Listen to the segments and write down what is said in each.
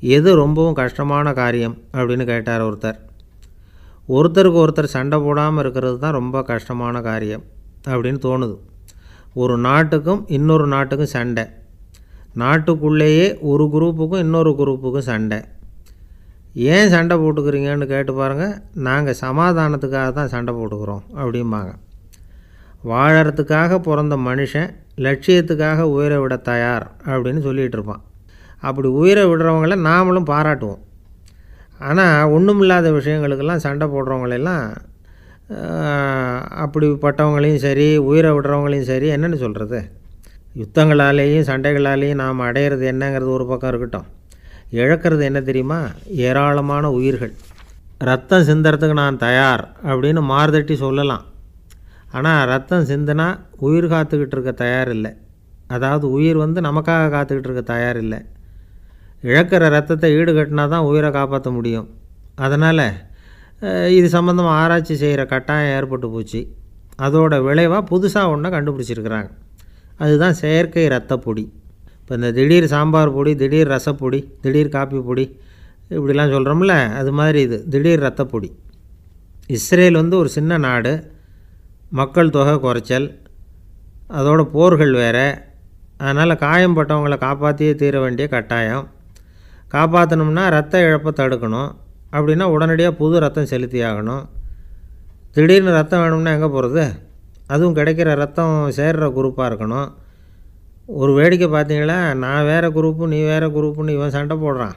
எது ரொம்பவும் கஷ்டமான காரியம் அப்படின்னு கேட்டார் ஒருத்தர். ஒருத்தருக்கு ஒருத்தர் சண்டை போடாமல் இருக்கிறது தான் ரொம்ப கஷ்டமான காரியம் அப்படின்னு தோணுது. ஒரு நாட்டுக்கும் இன்னொரு நாட்டுக்கும் சண்டை. நாட்டுக்குள்ளேயே ஒரு குரூப்புக்கும் இன்னொரு குரூப்புக்கும் சண்டை. ஏன் சண்டை போட்டுக்கிறீங்கன்னு கேட்டு பாருங்கள் நாங்கள் சமாதானத்துக்காக தான் சண்டை போட்டுக்கிறோம் அப்படிம்பாங்க. வாழறதுக்காக பிறந்த மனுஷன் லட்சியத்துக்காக உயிரை விட தயார் அப்படின்னு சொல்லிகிட்டு இருப்பான். அப்படி உயிரை விடுறவங்கள நாமளும் பாராட்டுவோம். ஆனால் ஒன்றுமில்லாத விஷயங்களுக்கெல்லாம் சண்டை போடுறவங்களெல்லாம் அப்படிப்பட்டவங்களையும் சரி உயிரை விடுறவங்களையும் சரி என்னென்னு சொல்கிறது யுத்தங்களாலேயும் சண்டைகளாலேயும் நாம் அடையிறது என்னங்கிறது ஒரு பக்கம் இருக்கட்டும். இழக்கிறது என்ன தெரியுமா? ஏராளமான உயிர்கள். ரத்தம் சிந்தறதுக்கு நான் தயார் அப்படின்னு மார்தட்டி சொல்லலாம். ஆனால் ரத்தம் சிந்தினா உயிர் காத்துக்கிட்டு இருக்க தயார் இல்லை அதாவது உயிர் வந்து நமக்காக காத்துக்கிட்டு இருக்க தயார் இல்லை இழக்கிற ரத்தத்தை ஈடுகட்டினா தான் உயிரை காப்பாற்ற முடியும். அதனால் இது சம்மந்தமாக ஆராய்ச்சி செய்கிற கட்டாயம் ஏற்பட்டு போச்சு. அதோட விளைவாக புதுசாக ஒன்றை கண்டுபிடிச்சிருக்கிறாங்க. அதுதான் செயற்கை ரத்தப்பொடி. இப்போ இந்த திடீர் சாம்பார் பொடி திடீர் ரசப்பொடி திடீர் காப்பி பொடி இப்படிலாம் சொல்கிறோம்ல அது மாதிரி இது திடீர் ரத்தப்பொடி. இஸ்ரேல் வந்து ஒரு சின்ன நாடு மக்கள் தொகை குறைச்சல் அதோட போர்கள் வேறு அதனால் காயம்பட்டவங்களை காப்பாற்றியே தீர வேண்டிய கட்டாயம். காப்பாற்றணும்னா ரத்த இழப்பை தடுக்கணும். அப்படின்னா உடனடியாக புது ரத்தம் செலுத்தி ஆகணும். திடீர்னு ரத்தம் வேணும்னா எங்கே போகிறது அதுவும் கிடைக்கிற ரத்தம் சேர்கிற குரூப்பாக இருக்கணும். ஒரு வேடிக்கை பார்த்தீங்களா? நான் வேறு குரூப்பு நீ வேறு குரூப்புன்னு இவன் சண்டை போடுறான்.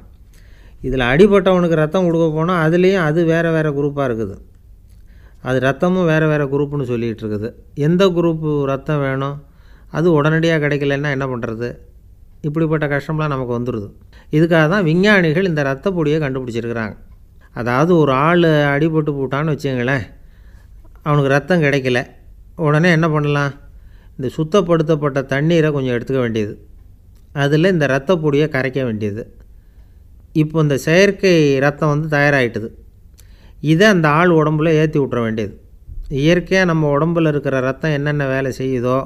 இதில் அடிபட்டவனுக்கு ரத்தம் கொடுக்க போனால் அதுலேயும் அது வேறு வேறு குரூப்பாக இருக்குது. அது ரத்தமும் வேறு வேறு குரூப்புன்னு சொல்லிகிட்டு இருக்குது. எந்த குரூப்பு ரத்தம் வேணும்? அது உடனடியாக கிடைக்கலன்னா என்ன பண்ணுறது இப்படிப்பட்ட கஷ்டம்லாம் நமக்கு வந்துடுது இதுக்காக தான் விஞ்ஞானிகள் இந்த ரத்த பொடியை கண்டுபிடிச்சிருக்கிறாங்க. அதாவது ஒரு ஆள் அடிபட்டு போட்டான்னு வச்சுங்களேன் அவனுக்கு ரத்தம் கிடைக்கல. உடனே என்ன பண்ணலாம்? இந்த சுத்தப்படுத்தப்பட்ட தண்ணீரை கொஞ்சம் எடுத்துக்க வேண்டியது. அதில் இந்த ரத்த பொடியை கரைக்க வேண்டியது. இப்போ இந்த செயற்கை ரத்தம் வந்து தயாராகிட்டுது இதை அந்த ஆள் உடம்புல ஏற்றி விட்ற வேண்டியது. இயற்கையாக நம்ம உடம்புல இருக்கிற ரத்தம் என்னென்ன வேலை செய்யுதோ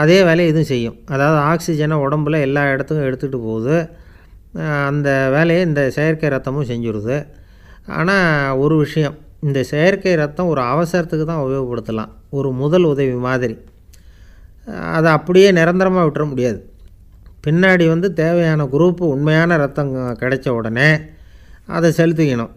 அதே வேலையை இதுவும் செய்யும். அதாவது ஆக்சிஜனை உடம்புல எல்லா இடத்துக்கும் எடுத்துகிட்டு போகுது. அந்த வேலையை இந்த செயற்கை ரத்தமும் செஞ்சுருது. ஆனால் ஒரு விஷயம் இந்த செயற்கை ரத்தம் ஒரு அவசரத்துக்கு தான் உபயோகப்படுத்தலாம். ஒரு முதல் உதவி மாதிரி. அதை அப்படியே நிரந்தரமாக விட்டுற முடியாது. பின்னாடி வந்து தேவையான குரூப்பு உண்மையான ரத்தம் கிடைச்ச உடனே அதை செலுத்திக்கணும்.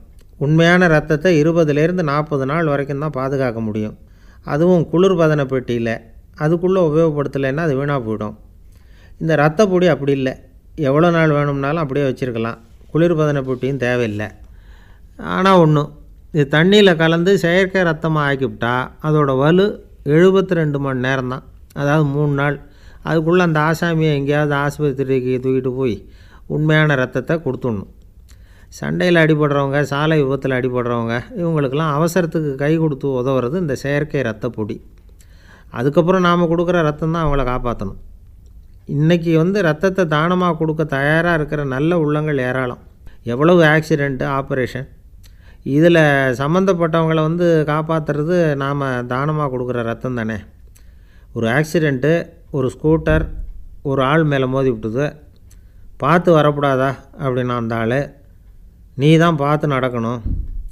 உண்மையான ரத்தத்தை இருபதுலேருந்து நாற்பது நாள் வரைக்கும் தான் பாதுகாக்க முடியும். அதுவும் குளிர்பதன பெட்டியில். அதுக்குள்ளே உபயோகப்படுத்தலைன்னா அது வீணாக போயிடும். இந்த ரத்த பொடி அப்படி இல்லை. எவ்வளோ நாள் வேணும்னாலும் அப்படியே வச்சுருக்கலாம். குளிர்பதன பொட்டியும் தேவையில்லை. ஆனால் ஒன்று இது தண்ணியில் கலந்து செயற்கை ரத்தமாக ஆக்கிவிட்டா அதோடய வலு எழுபத்தி ரெண்டு மணி நேரம் தான் அதாவது மூணு நாள். அதுக்குள்ளே அந்த ஆசாமியை எங்கேயாவது ஆஸ்பத்திரிக்கு தூக்கிட்டு போய் உண்மையான ரத்தத்தை கொடுத்துடணும். சண்டையில் அடிபடுறவங்க சாலை விபத்தில் அடிபடுறவங்க இவங்களுக்கெல்லாம் அவசரத்துக்கு கை கொடுத்து உதவுறது இந்த செயற்கை ரத்த பொடி. அதுக்கப்புறம் நாம் கொடுக்குற ரத்தம் தான் அவங்கள காப்பாற்றணும் இன்றைக்கி வந்து ரத்தத்தை தானமாக கொடுக்க தயாராக இருக்கிற நல்ல உள்ளங்கள் ஏராளம். எவ்வளவு ஆக்சிடெண்ட்டு ஆப்ரேஷன் இதில் சம்மந்தப்பட்டவங்களை வந்து காப்பாற்றுறது நாம் தானமாக கொடுக்குற ரத்தம் தானே. ஒரு ஆக்சிடெண்ட்டு ஒரு ஸ்கூட்டர் ஒரு ஆள் மேலே மோதி விட்டுது. பார்த்து வரக்கூடாதா? அப்படின்னா அந்த ஆள் நீ தான் பார்த்து நடக்கணும்.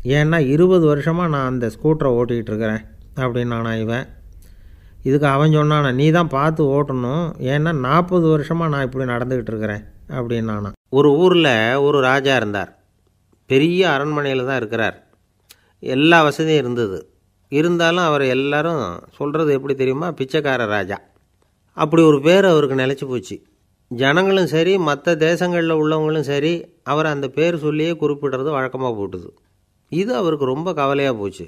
ஏன்னா இருபது வருஷமாக நான் அந்த ஸ்கூட்டரை ஓட்டிகிட்டு இருக்கிறேன். அப்படின்னு இவன் இதுக்கு அவன் சொன்னானா நீ தான் பார்த்து ஓட்டணும். ஏன்னா நாற்பது வருஷமாக நான் இப்படி நடந்துக்கிட்டு இருக்கிறேன் அப்படின்னானா. ஒரு ஊரில் ஒரு ராஜா இருந்தார். பெரிய அரண்மனையில் தான் இருக்கிறார். எல்லா வசதியும் இருந்தது. இருந்தாலும் அவர் எல்லாரும் சொல்கிறது எப்படி தெரியுமா? பிச்சைக்கார ராஜா. அப்படி ஒரு பேர் அவருக்கு நிலச்சி போச்சு. ஜனங்களும் சரி மற்ற தேசங்களில் உள்ளவங்களும் சரி அவர் அந்த பேர் சொல்லியே குறிப்பிடுறது வழக்கமாக போட்டுது. இது அவருக்கு ரொம்ப கவலையாக போச்சு.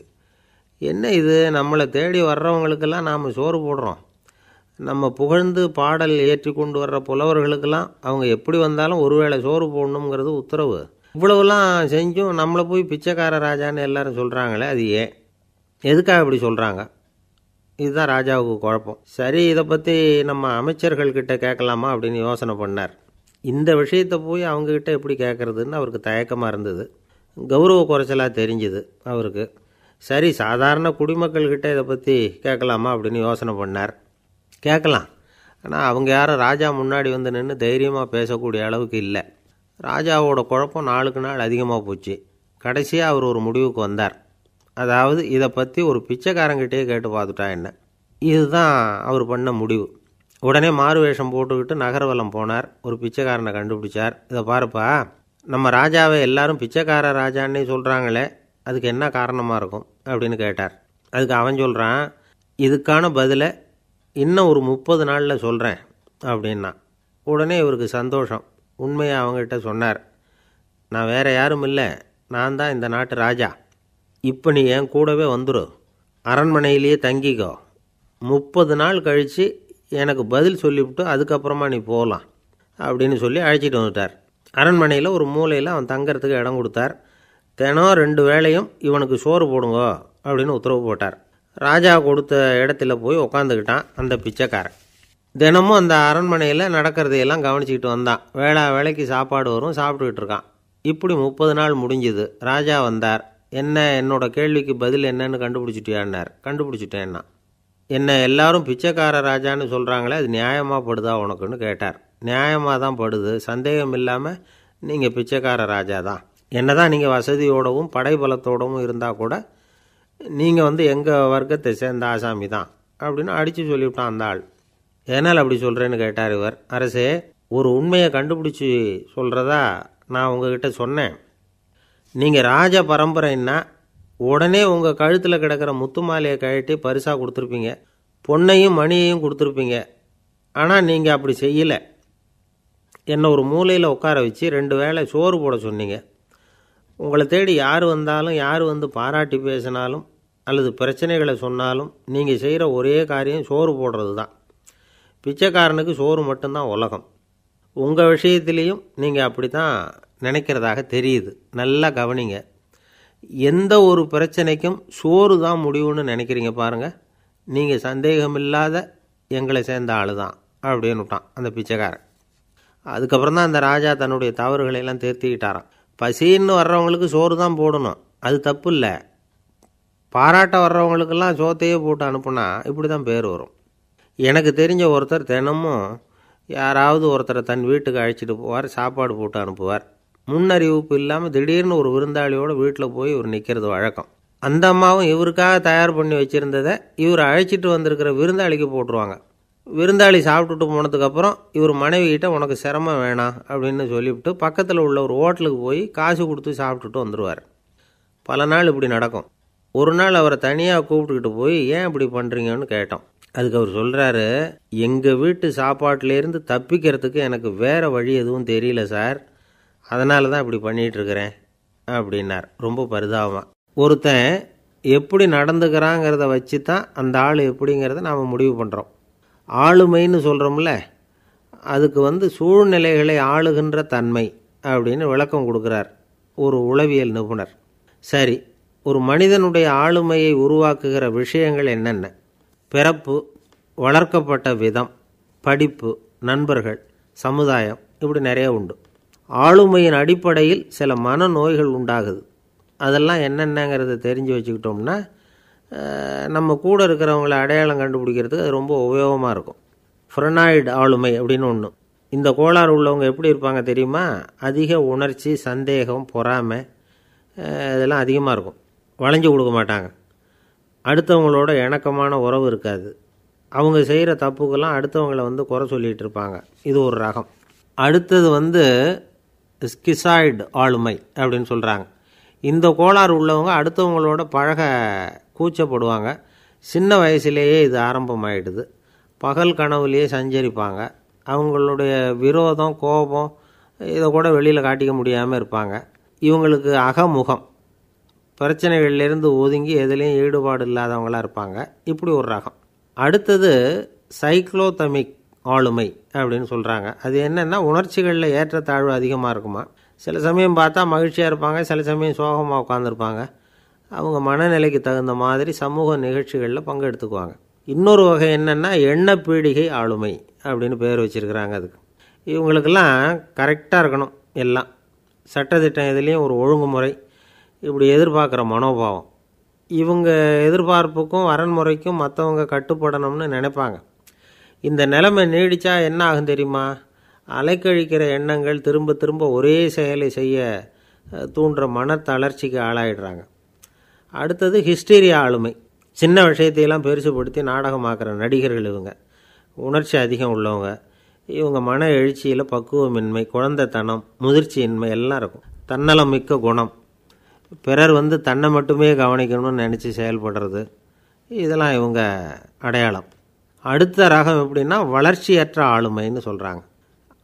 என்ன இது? நம்மளை தேடி வர்றவங்களுக்கெல்லாம் நாம் சோறு போடுறோம். நம்ம புகழ்ந்து பாடல் ஏற்றி கொண்டு வர்ற புலவர்களுக்கெல்லாம் அவங்க எப்படி வந்தாலும் ஒருவேளை சோறு போடணுங்கிறது உத்தரவு. இவ்வளவுலாம் செஞ்சும் நம்மளை போய் பிச்சைக்கார ராஜான்னு எல்லாரும் சொல்கிறாங்களே அது ஏன்? எதுக்காக இப்படி சொல்கிறாங்க இதுதான் ராஜாவுக்கு குழப்பம். சரி இதை பற்றி நம்ம அமைச்சர்கள்கிட்ட கேட்கலாமா அப்படின்னு யோசனை பண்ணார். இந்த விஷயத்தை போய் அவங்கக்கிட்ட எப்படி கேட்குறதுன்னு அவருக்கு தயக்கமாக இருந்தது. கௌரவ குறைச்சலாக தெரிஞ்சுது அவருக்கு. சரி சாதாரண குடிமக்கள்கிட்ட இதை பற்றி கேட்கலாமா அப்படின்னு யோசனை பண்ணார். கேட்கலாம். ஆனால் அவங்க யாரும் ராஜா முன்னாடி வந்து நின்று தைரியமாக பேசக்கூடிய அளவுக்கு இல்லை. ராஜாவோட குழப்பம் நாளுக்கு நாள் அதிகமாக போச்சு. கடைசியாக அவர் ஒரு முடிவுக்கு வந்தார். அதாவது இதை பற்றி ஒரு பிச்சைக்காரங்கிட்டே கேட்டு பார்த்துட்டா என்ன? இதுதான் அவர் பண்ண முடிவு. உடனே மாறு வேஷம் போட்டுக்கிட்டு நகர்வலம் போனார். ஒரு பிச்சைக்காரனை கண்டுபிடிச்சார். இதை பாருப்பா நம்ம ராஜாவை எல்லாரும் பிச்சைக்கார ராஜான்னே சொல்கிறாங்களே அதுக்கு என்ன காரணமாக இருக்கும் அப்படின்னு கேட்டார். அதுக்கு அவன் சொல்கிறான் இதுக்கான பதிலை இன்னும் ஒரு முப்பது நாளில் சொல்கிறேன் அப்படின்னா. உடனே இவருக்கு சந்தோஷம். உண்மையை அவங்ககிட்ட சொன்னார். நான் வேறு யாரும் இல்லை. நான் தான் இந்த நாட்டு ராஜா. இப்போ நீ என் கூடவே வந்துடு அரண்மனையிலேயே தங்கிக்கோ. முப்பது நாள் கழித்து எனக்கு பதில் சொல்லிவிட்டு அதுக்கப்புறமா நீ போகலாம் அப்படின்னு சொல்லி அழைச்சிட்டு வந்துட்டார். அரண்மனையில் ஒரு மூலையில் அவன் தங்கிறதுக்கு இடம் கொடுத்தார். தினம் ரெண்டு வேளையும் இவனுக்கு சோறு போடுங்க அப்படின்னு உத்தரவு போட்டார். ராஜா கொடுத்த இடத்துல போய் உக்காந்துக்கிட்டான் அந்த பிச்சைக்காரன். தினமும் அந்த அரண்மனையில் நடக்கிறதையெல்லாம் கவனிச்சிக்கிட்டு வந்தான். வேளா வேலைக்கு சாப்பாடு வரும் சாப்பிட்டுக்கிட்டு இருக்கான். இப்படி முப்பது நாள் முடிஞ்சுது. ராஜா வந்தார். என்ன என்னோட கேள்விக்கு பதில் என்னன்னு கண்டுபிடிச்சிட்டியான்னார். கண்டுபிடிச்சிட்டேன்னா. என்ன எல்லாரும் பிச்சைக்கார ராஜான்னு சொல்கிறாங்களே அது நியாயமாக படுதா உனக்குன்னு கேட்டார். நியாயமாக தான் படுது. சந்தேகம் இல்லாமல் நீங்கள் பிச்சைக்கார ராஜா தான் என்னதான் நீங்கள் வசதியோடவும் படைபலத்தோடவும் இருந்தால் கூட நீங்கள் வந்து எங்கள் வர்க்கத்தை சேர்ந்த ஆசாமி தான் அப்படின்னு அடித்து சொல்லிவிட்டான் அந்த ஆள். ஏனால் அப்படி சொல்கிறேன்னு கேட்டார் இவர். அரசே ஒரு உண்மையை கண்டுபிடிச்சி சொல்கிறதா நான் உங்ககிட்ட சொன்னேன். நீங்கள் ராஜ பரம்பரைன்னா உடனே உங்கள் கழுத்தில் கிடக்கிற முத்து மாலையை கழட்டி பரிசாக கொடுத்துருப்பீங்க. பொண்ணையும் மணியையும் கொடுத்துருப்பீங்க. ஆனால் நீங்கள் அப்படி செய்யலை. என்னை ஒரு மூலையில் உட்கார வச்சு ரெண்டு வேளை சோறு போட சொன்னீங்க. உங்களை தேடி யார் வந்தாலும் யார் வந்து பாராட்டி பேசினாலும் அல்லது பிரச்சனைகளை சொன்னாலும் நீங்கள் செய்கிற ஒரே காரியம் சோறு போடுறது தான். பிச்சைக்காரனுக்கு சோறு மட்டும்தான் உலகம். உங்கள் விஷயத்துலேயும் நீங்கள் அப்படி தான் நினைக்கிறதாக தெரியுது. நல்லா கவனிங்க. எந்த ஒரு பிரச்சனைக்கும் சோறு தான் முடிவுன்னு நினைக்கிறீங்க பாருங்கள் நீங்கள் சந்தேகமில்லாத எங்களை சேர்ந்த ஆள் தான் அப்படின்னு விட்டான் அந்த பிச்சைக்காரன். அதுக்கப்புறம் தான் அந்த ராஜா தன்னுடைய தவறுகளை எல்லாம் திருத்திக்கிட்டாராம். பசின்னு வர்றவங்களுக்கு சோறு தான் போடணும். அது தப்பு இல்லை. பாராட்ட வர்றவங்களுக்கெல்லாம் சோத்தையே போட்டு அனுப்புனா இப்படி தான் பேர் வரும். எனக்கு தெரிஞ்ச ஒருத்தர் தினமும் யாராவது ஒருத்தரை தன் வீட்டுக்கு அழைச்சிட்டு போவார் சாப்பாடு போட்டு அனுப்புவார். முன்னறிவிப்பு இல்லாமல் திடீர்னு ஒரு விருந்தாளியோட வீட்டில் போய் இவர் நிற்கிறது வழக்கம். அந்த அம்மாவும் இவருக்காக தயார் பண்ணி வச்சுருந்ததை இவர் அழைச்சிட்டு வந்திருக்கிற விருந்தாளிக்கு போட்டுருவாங்க. விருந்தாளி சாப்பிட்டுட்டு போனதுக்கப்புறம் இவர் மனைவிகிட்ட உனக்கு சிரமம் வேணாம் அப்படின்னு சொல்லிவிட்டு பக்கத்தில் உள்ள ஒரு ஹோட்டலுக்கு போய் காசு கொடுத்து சாப்பிட்டுட்டு வந்துடுவார் பல நாள் இப்படி நடக்கும். ஒரு நாள் அவரை தனியாக கூப்பிட்டுக்கிட்டு போய் ஏன் இப்படி பண்ணுறீங்கன்னு கேட்டோம் அதுக்கு அவர் சொல்கிறாரு எங்கள் வீட்டு சாப்பாட்டிலேருந்து தப்பிக்கிறதுக்கு எனக்கு வேறு வழி எதுவும் தெரியல சார். அதனால தான் இப்படி பண்ணிகிட்ருக்கிறேன் அப்படின்னார். ரொம்ப பரிதாபமாக ஒருத்தன் எப்படி நடந்துக்கிறாங்கிறத வச்சு தான் அந்த ஆள் எப்படிங்கிறத நாம் முடிவு பண்ணுறோம் ஆளுமைன்னு சொல்கிறோம்ல அதுக்கு வந்து சூழ்நிலைகளை ஆளுகின்ற தன்மை அப்படின்னு விளக்கம் கொடுக்குறார் ஒரு உளவியல் நிபுணர். சரி ஒரு மனிதனுடைய ஆளுமையை உருவாக்குகிற விஷயங்கள் என்னென்ன? பிறப்பு வளர்க்கப்பட்ட விதம் படிப்பு நண்பர்கள் சமுதாயம் இப்படி நிறைய உண்டு. ஆளுமையின் அடிப்படையில் சில மனநோய்கள் உண்டாகுது. அதெல்லாம் என்னென்னங்கிறத தெரிஞ்சு வச்சுக்கிட்டோம்னா நம்ம கூட இருக்கிறவங்கள அடையாளம் கண்டுபிடிக்கிறதுக்கு அது ரொம்ப உபயோகமாக இருக்கும். ஃப்ரெனாய்டு ஆளுமை அப்படின்னு ஒன்று இந்த கோளாறு உள்ளவங்க எப்படி இருப்பாங்க தெரியுமா? அதிக உணர்ச்சி சந்தேகம் பொறாமை இதெல்லாம் அதிகமாக இருக்கும். வளைஞ்சு கொடுக்க மாட்டாங்க. அடுத்தவங்களோட இணக்கமான உறவு இருக்காது. அவங்க செய்கிற தப்புக்கெல்லாம் அடுத்தவங்கள வந்து குறை சொல்லிகிட்டு இருப்பாங்க. இது ஒரு ரகம். அடுத்தது வந்து ஸ்கிசாய்டு ஆளுமை அப்படின்னு சொல்கிறாங்க இந்த கோளாறு உள்ளவங்க அடுத்தவங்களோட பழக கூச்சப்படுவாங்க. சின்ன வயசுலேயே இது ஆரம்பமாயிடுது. பகல் கனவுலேயே சஞ்சரிப்பாங்க. அவங்களுடைய விரோதம் கோபம் இதை கூட வெளியில் காட்டிக்க முடியாமல் இருப்பாங்க. இவங்களுக்கு அகமுகம். பிரச்சனைகள்லேருந்து ஒதுங்கி எதுலேயும் ஈடுபாடு இல்லாதவங்களாக இருப்பாங்க. இப்படி ஒரு ரகம். அடுத்தது சைக்ளோதமிக் ஆளுமை அப்படின்னு சொல்கிறாங்க அது என்னென்னா உணர்ச்சிகளில் ஏற்றத்தாழ்வு அதிகமாக இருக்குமா? சில சமயம் பார்த்தா மகிழ்ச்சியாக இருப்பாங்க சில சமயம் சோகமாக உட்காந்துருப்பாங்க அவங்க மனநிலைக்கு தகுந்த மாதிரி சமூக நிகழ்ச்சிகளில் பங்கெடுத்துக்குவாங்க இன்னொரு வகை என்னென்னா எண்ணெய் பீடிகை ஆளுமை அப்படின்னு பேர் வச்சுருக்கிறாங்க அதுக்கு. இவங்களுக்கெல்லாம் கரெக்டாக இருக்கணும் எல்லாம். சட்டத்திட்டம் இதுலேயும் ஒரு ஒழுங்குமுறை இப்படி எதிர்பார்க்குற மனோபாவம். இவங்க எதிர்பார்ப்புக்கும் வரன்முறைக்கும் மற்றவங்க கட்டுப்படணும்னு நினைப்பாங்க. இந்த நிலைமை நீடித்தா என்ன ஆகும் தெரியுமா? அலைக்கழிக்கிற எண்ணங்கள் திரும்ப திரும்ப ஒரே செயலை செய்ய தூண்டுற மன தளர்ச்சிக்கு ஆளாயிடுறாங்க. அடுத்தது ஹிஸ்டீரியா ஆளுமை. சின்ன விஷயத்தையெல்லாம் பெருசுப்படுத்தி நாடகமாக்குற நடிகர்கள் இவங்க. உணர்ச்சி அதிகம் உள்ளவங்க. இவங்க மன எழுச்சியில் பக்குவமின்மை குழந்தைத்தனம் முதிர்ச்சியின்மை எல்லாம் இருக்கும். தன்னலம் மிக்க குணம். பிறர் வந்து தன்னை மட்டுமே கவனிக்கணும்னு நினச்சி செயல்படுறது. இதெல்லாம் இவங்க அடையாளம். அடுத்த ரகம் எப்படின்னா வளர்ச்சியற்ற ஆளுமைன்னு சொல்கிறாங்க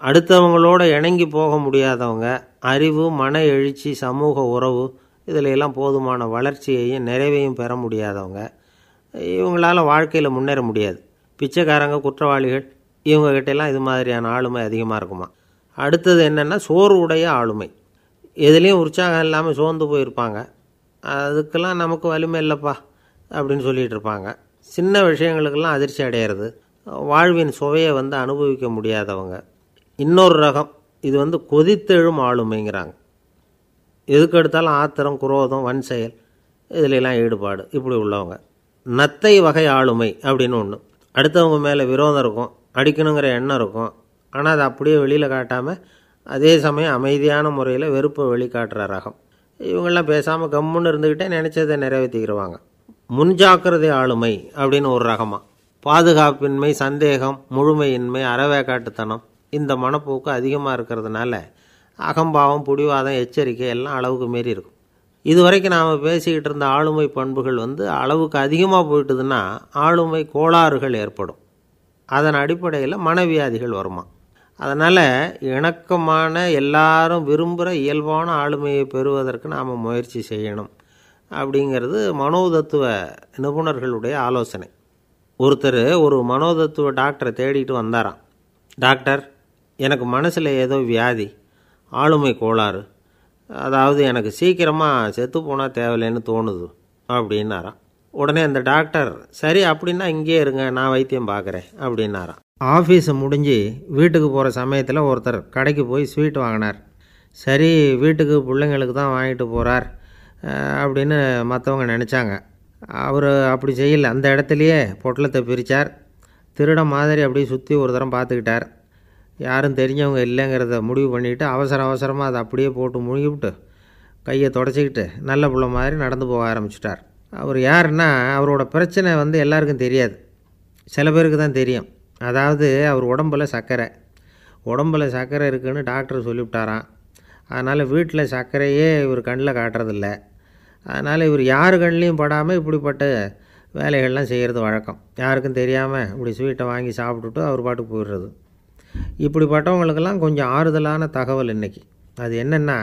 அடுத்தவங்களோட இணங்கி போக முடியாதவங்க அறிவு மன எழுச்சி சமூக உறவு இதில் எல்லாம் போதுமான வளர்ச்சியையும் நிறைவையும் பெற முடியாதவங்க இவங்களால் வாழ்க்கையில் முன்னேற முடியாது. பிச்சைக்காரங்க குற்றவாளிகள் இவங்ககிட்டெல்லாம் இது மாதிரியான ஆளுமை அதிகமாக இருக்குமா? அடுத்தது என்னென்னா சோறு உடைய ஆளுமை. எதுலேயும் உற்சாகம் இல்லாமல் சோர்ந்து போயிருப்பாங்க. அதுக்கெல்லாம் நமக்கு வலிமை இல்லைப்பா அப்படின்னு சொல்லிகிட்டு இருப்பாங்க. சின்ன விஷயங்களுக்கெல்லாம் அதிர்ச்சி அடையிறது வாழ்வின் சுவையை வந்து அனுபவிக்க முடியாதவங்க. இன்னொரு ரகம். இது வந்து கொதித்தெழும் ஆளுமைங்கிறாங்க. எதுக்கு எடுத்தாலும் ஆத்திரம் குரோதம் வன் செயல் இதிலெல்லாம் ஈடுபாடு. இப்படி உள்ளவங்க. நத்தை வகை ஆளுமை அப்படின்னு ஒன்று அடுத்தவங்க மேலே விரோதம் இருக்கும் அடிக்கணுங்கிற எண்ணம் இருக்கும். ஆனால் அதை அப்படியே வெளியில் காட்டாமல் அதே சமயம் அமைதியான முறையில் வெறுப்பை வெளிக்காட்டுற ரகம். இவங்கெல்லாம் பேசாமல் கம்முன்னு இருந்துக்கிட்டே நினச்சதை நிறைவேற்றிக்கிடுவாங்க முன்ஜாக்கிரதை ஆளுமை அப்படின்னு ஒரு ரகமாக பாதுகாப்பின்மை சந்தேகம் முழுமையின்மை அறவேக்காட்டுத்தனம் இந்த மனப்போக்கு அதிகமாக இருக்கிறதுனால அகம்பாவம் புடிவாதம் எச்சரிக்கை எல்லாம் அளவுக்கு மீறி இருக்கும். இது வரைக்கும் நாம் பேசிக்கிட்டு இருந்த ஆளுமை பண்புகள் வந்து அளவுக்கு அதிகமாக போயிட்டுதுன்னா ஆளுமை கோளாறுகள் ஏற்படும். அதன் அடிப்படையில் மனவியாதிகள் வருமா. அதனால் இணக்கமான எல்லாரும் விரும்புகிற இயல்பான ஆளுமையை பெறுவதற்கு நாம் முயற்சி செய்யணும் அப்படிங்கிறது மனோதத்துவ நிபுணர்களுடைய ஆலோசனை. ஒருத்தர் ஒரு மனோதத்துவ டாக்டரை தேடிட்டு வந்தாராம். டாக்டர் எனக்கு மனசில் ஏதோ வியாதி ஆளுமை கோளாறு. அதாவது எனக்கு சீக்கிரமாக செத்து போனால் தேவையில்லைன்னு தோணுது அப்படின்னாராம். உடனே அந்த டாக்டர் சரி அப்படின்னா இங்கே இருங்க நான் வைத்தியம் பார்க்குறேன் அப்படின்னாராம். ஆஃபீஸை முடிஞ்சு வீட்டுக்கு போகிற சமயத்தில் ஒருத்தர் கடைக்கு போய் ஸ்வீட் வாங்கினார். சரி வீட்டுக்கு பிள்ளைங்களுக்கு தான் வாங்கிட்டு போகிறார் அப்படின்னு மற்றவங்க நினச்சாங்க. அவர் அப்படி செய்யல. அந்த இடத்துலையே பொட்டலத்தை பிரித்தார் திருட மாதிரி அப்படியே சுற்றி ஒரு தரம் பார்த்துக்கிட்டார் யாரும் தெரிஞ்சவங்க இல்லைங்கிறத முடிவு பண்ணிவிட்டு அவசர அவசரமாக அதை அப்படியே போட்டு முழுகிவிட்டு கையை தொடச்சிக்கிட்டு நல்ல பிள்ளை மாதிரி நடந்து போக ஆரம்பிச்சிட்டார். அவர் யாருன்னா அவரோட பிரச்சனை வந்து எல்லாருக்கும் தெரியாது. சில பேருக்கு தான் தெரியும். அதாவது அவர் உடம்புல சர்க்கரை. உடம்புல சர்க்கரை இருக்குன்னு டாக்டர் சொல்லிவிட்டாராம். அதனால் வீட்டில் சர்க்கரையே இவர் கண்ணில் காட்டுறதில்ல. அதனால் இவர் யார் கண்ணிலையும் படாமல் இப்படிப்பட்ட வேலைகள்லாம் செய்கிறது வழக்கம். யாருக்கும் தெரியாமல் இப்படி ஸ்வீட்டை வாங்கி சாப்பிட்டுட்டு அவர் பாட்டுக்கு போயிடுறது. இப்படிப்பட்டவங்களுக்கெல்லாம் கொஞ்சம் ஆறுதலான தகவல் இன்றைக்கி அது என்னென்னா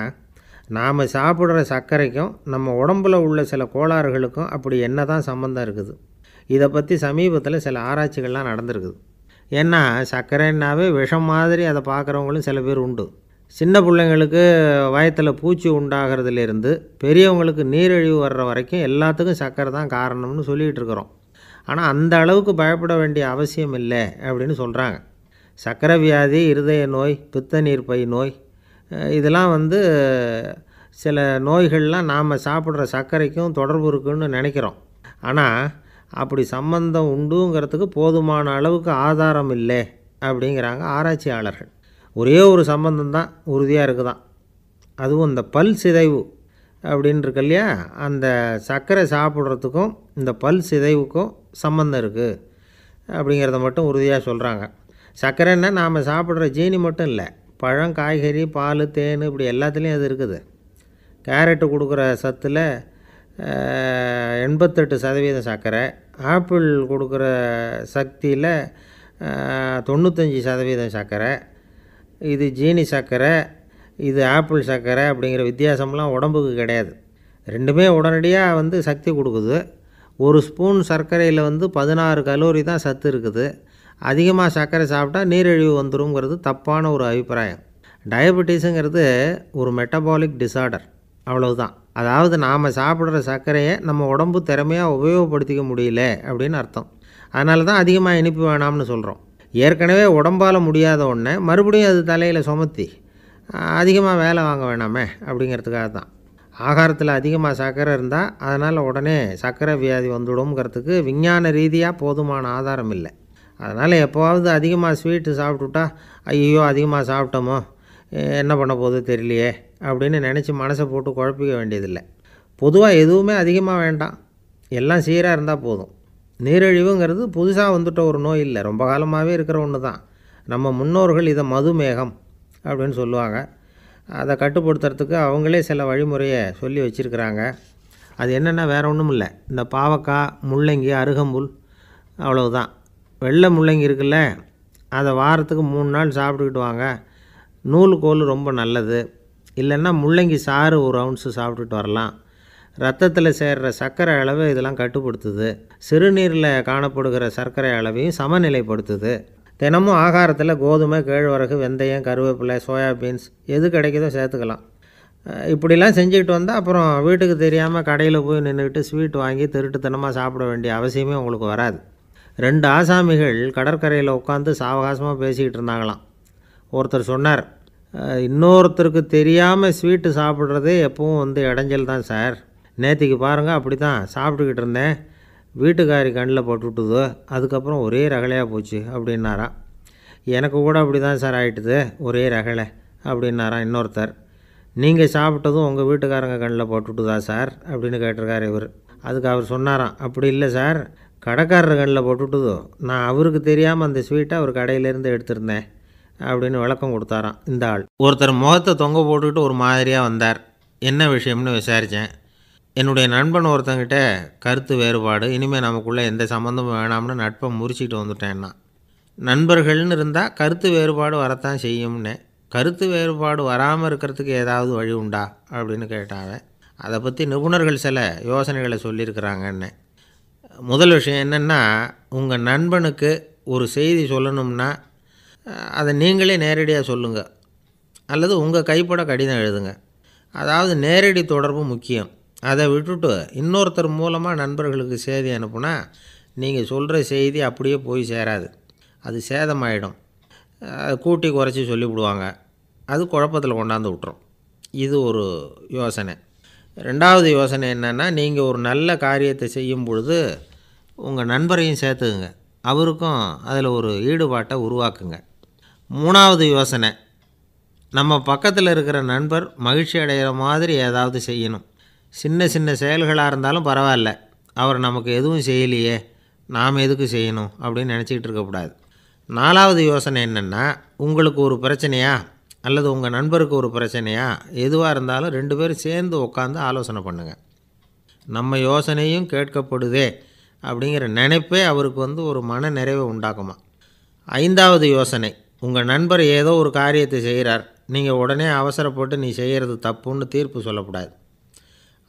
நாம் சாப்பிட்ற சர்க்கரைக்கும் நம்ம உடம்புல உள்ள சில கோளாறுகளுக்கும் அப்படி என்ன தான் சம்மந்தம் இருக்குது. இதை பற்றி சமீபத்தில் சில ஆராய்ச்சிகள்லாம் நடந்திருக்குது. ஏன்னா சர்க்கரைன்னாவே விஷம் மாதிரி அதை பார்க்குறவங்களும் சில பேர் உண்டு. சின்ன பிள்ளைங்களுக்கு வயத்தில் பூச்சி உண்டாகிறதுலேருந்து பெரியவங்களுக்கு நீரிழிவு வர்ற வரைக்கும் எல்லாத்துக்கும் சர்க்கரை தான் காரணம்னு சொல்லிகிட்டு இருக்கிறோம். ஆனால் அந்த அளவுக்கு பயப்பட வேண்டிய அவசியம் இல்லை அப்படின்னு சொல்கிறாங்க சக்கரை வியாதி இருதய நோய் பித்த பை நோய் இதெல்லாம் வந்து சில நோய்கள்லாம் நாம் சாப்பிட்ற சர்க்கரைக்கும் தொடர்பு இருக்குன்னு நினைக்கிறோம். ஆனால் அப்படி சம்பந்தம் உண்டுங்கிறதுக்கு போதுமான அளவுக்கு ஆதாரம் இல்லை அப்படிங்கிறாங்க ஆராய்ச்சியாளர்கள். ஒரே ஒரு சம்பந்தம் தான் உறுதியாக இருக்குதான். அதுவும் இந்த பல் சிதைவு அப்படின்னு இருக்கு இல்லையா? அந்த சர்க்கரை சாப்பிட்றதுக்கும் இந்த பல் சிதைவுக்கும் சம்மந்தம் இருக்குது அப்படிங்கிறத மட்டும் உறுதியாக சொல்கிறாங்க சர்க்கரைன்னா நாம் சாப்பிட்ற ஜீனி மட்டும் இல்லை. பழம் காய்கறி பால் தேன் இப்படி எல்லாத்துலேயும் அது இருக்குது. கேரட்டு கொடுக்குற சத்தில் எண்பத்தெட்டு சதவீதம் சர்க்கரை. ஆப்பிள் கொடுக்குற சக்தியில் தொண்ணூத்தஞ்சு சதவீதம் சர்க்கரை. இது ஜீனி சர்க்கரை இது ஆப்பிள் சர்க்கரை அப்படிங்கிற வித்தியாசம்லாம் உடம்புக்கு கிடையாது. ரெண்டுமே உடனடியாக வந்து சக்தி கொடுக்குது. ஒரு ஸ்பூன் சர்க்கரையில் வந்து பதினாறு கலோரி தான் சத்து இருக்குது. அதிகமாக சர்க்கரை சாப்பிட்டா நீரிழிவு வந்துருங்கிறது தப்பான ஒரு அபிப்பிராயம். டயபெட்டிஸுங்கிறது ஒரு மெட்டபாலிக் டிசார்டர் அவ்வளவுதான். அதாவது நாம் சாப்பிட்ற சர்க்கரையை நம்ம உடம்பு திறமையாக உபயோகப்படுத்திக்க முடியல அப்படின்னு அர்த்தம். அதனால தான் அதிகமாக இனிப்பு வேணாம்னு சொல்கிறோம் ஏற்கனவே உடம்பால் முடியாத ஒன்றை மறுபடியும் அது தலையில் சுமத்தி அதிகமாக வேலை வாங்க வேணாமே அப்படிங்கிறதுக்காக தான். ஆகாரத்தில் அதிகமாக சர்க்கரை இருந்தால் அதனால் உடனே சர்க்கரை வியாதி வந்துடும்ங்கிறதுக்கு விஞ்ஞான ரீதியாக போதுமான ஆதாரம் இல்லை. அதனால் எப்போவாவது அதிகமாக ஸ்வீட்டு சாப்பிட்டுட்டா ஐயோ அதிகமாக சாப்பிட்டோமோ என்ன பண்ண போகுது தெரியலையே அப்படின்னு நினச்சி மனசை போட்டு குழப்பிக்க வேண்டியதில்லை. பொதுவாக எதுவுமே அதிகமாக வேண்டாம். எல்லாம் சீராக இருந்தால் போதும். நீரிழிவுங்கிறது புதுசாக வந்துட்ட ஒரு நோய் இல்லை. ரொம்ப காலமாகவே இருக்கிற ஒன்று தான் நம்ம முன்னோர்கள் இதை மதுமேகம் அப்படின்னு சொல்லுவாங்க. அதை கட்டுப்படுத்துறதுக்கு அவங்களே சில வழிமுறையை சொல்லி வச்சுருக்கிறாங்க. அது என்னென்னா வேறு ஒன்றும் இல்லை இந்த பாவக்காய் முள்ளங்கி அருகம்புல் அவ்வளவுதான். வெள்ளை முள்ளங்கி இருக்குல்ல அதை வாரத்துக்கு மூணு நாள் சாப்பிட்டுக்கிட்டு வாங்க. நூலுக்கோல் ரொம்ப நல்லது. இல்லைன்னா முள்ளங்கி சாறு ஒரு அவுன்ஸு சாப்பிட்டுட்டு வரலாம். ரத்தத்தில் சேர்கிற சர்க்கரை அளவு இதெல்லாம் கட்டுப்படுத்துது. சிறுநீரில் காணப்படுகிற சர்க்கரை அளவையும் சமநிலைப்படுத்துது. தினமும் ஆகாரத்தில் கோதுமை கேழ்வரகு வெந்தயம் கருவேப்பிலை சோயாபீன்ஸ் எது கிடைக்குதோ சேர்த்துக்கலாம். இப்படிலாம் செஞ்சுக்கிட்டு வந்தால் அப்புறம் வீட்டுக்கு தெரியாமல் கடையில் போய் நின்றுக்கிட்டு ஸ்வீட் வாங்கி திருட்டுத்தனமாக சாப்பிட வேண்டிய அவசியமே உங்களுக்கு வராது. ரெண்டு ஆசாமிகள் கடற்கரையில் உட்காந்து சாவகாசமாக பேசிக்கிட்டு இருந்தாங்களாம். ஒருத்தர் சொன்னார் இன்னொருத்தருக்கு தெரியாமல் ஸ்வீட்டு சாப்பிட்றதே எப்பவும் வந்து இடைஞ்சல் தான் சார். நேற்றுக்கு பாருங்கள் அப்படி தான் சாப்பிட்டுக்கிட்டு இருந்தேன். வீட்டுக்காரி கண்ணில் போட்டுவிட்டுது அதுக்கப்புறம் ஒரே ரகலையாக போச்சு அப்படின்னாராம் எனக்கு கூட அப்படி தான் சார் ஆகிட்டுது ஒரே ரகலை அப்படின்னாராம் இன்னொருத்தர். நீங்கள் சாப்பிட்டதும் உங்கள் வீட்டுக்காரங்க கண்ணில் போட்டுவிட்டுதா சார்? அப்படின்னு கேட்டிருக்காரு இவர். அதுக்கு அவர் சொன்னாராம் அப்படி இல்லை சார். கடைக்காரர் கண்ணில் போட்டுவிட்டுதோ நான் அவருக்கு தெரியாமல் அந்த ஸ்வீட்டை அவர் கடையிலேருந்து எடுத்திருந்தேன் அப்படின்னு விளக்கம் கொடுத்தாராம் இந்த ஆள். ஒருத்தர் முகத்தை தொங்க போட்டுக்கிட்டு ஒரு மாதிரியாக வந்தார். என்ன விஷயம்னு விசாரித்தேன் என்னுடைய நண்பன் ஒருத்தங்கிட்ட கருத்து வேறுபாடு இனிமேல் நமக்குள்ளே எந்த சம்மந்தமும் வேணாம்னு நட்பை முறிச்சிட்டு வந்துட்டேன்னா. நண்பர்கள்னு இருந்தால் கருத்து வேறுபாடு வரத்தான் செய்யும்னு. கருத்து வேறுபாடு வராமல் இருக்கிறதுக்கு ஏதாவது வழி உண்டா? அப்படின்னு கேட்டாவே அதை பற்றி நிபுணர்கள் சில யோசனைகளை சொல்லியிருக்கிறாங்கன்னு. முதல் விஷயம் என்னென்னா உங்கள் நண்பனுக்கு ஒரு செய்தி சொல்லணும்னா அதை நீங்களே நேரடியாக சொல்லுங்கள் அல்லது உங்கள் கைப்பட கடிதம் எழுதுங்க. அதாவது நேரடி தொடர்பு முக்கியம். அதை விட்டுட்டு இன்னொருத்தர் மூலமாக நண்பர்களுக்கு செய்தி அனுப்புனா நீங்கள் சொல்கிற செய்தி அப்படியே போய் சேராது. அது சேதமாயிடும். கூட்டி குறைச்சி சொல்லிவிடுவாங்க. அது குழப்பத்தில் கொண்டாந்து விட்டுரும். இது ஒரு யோசனை. ரெண்டாவது யோசனை என்னென்னா நீங்கள் ஒரு நல்ல காரியத்தை செய்யும் பொழுது உங்கள் நண்பரையும் சேர்த்துக்குங்க. அவருக்கும் அதில் ஒரு ஈடுபாட்டை உருவாக்குங்க. மூணாவது யோசனை நம்ம பக்கத்தில் இருக்கிற நண்பர் மகிழ்ச்சி அடைகிற மாதிரி ஏதாவது செய்யணும். சின்ன சின்ன செயல்களாக இருந்தாலும் பரவாயில்ல. அவர் நமக்கு எதுவும் செய்யலையே நாம் எதுக்கு செய்யணும் அப்படின்னு நினச்சிக்கிட்டு இருக்கக்கூடாது நாலாவது யோசனை என்னென்னா உங்களுக்கு ஒரு பிரச்சனையா அல்லது உங்கள் நண்பருக்கு ஒரு பிரச்சனையா எதுவாக இருந்தாலும் ரெண்டு பேரும் சேர்ந்து உட்காந்து ஆலோசனை பண்ணுங்கள் நம்ம யோசனையும் கேட்கப்படுதே. அப்படிங்கிற நினைப்பே அவருக்கு வந்து ஒரு மன நிறைவை உண்டாக்குமா? ஐந்தாவது யோசனை உங்கள் நண்பர் ஏதோ ஒரு காரியத்தை செய்கிறார். நீங்கள் உடனே அவசரப்பட்டு நீ செய்கிறது தப்புன்னு தீர்ப்பு சொல்லக்கூடாது.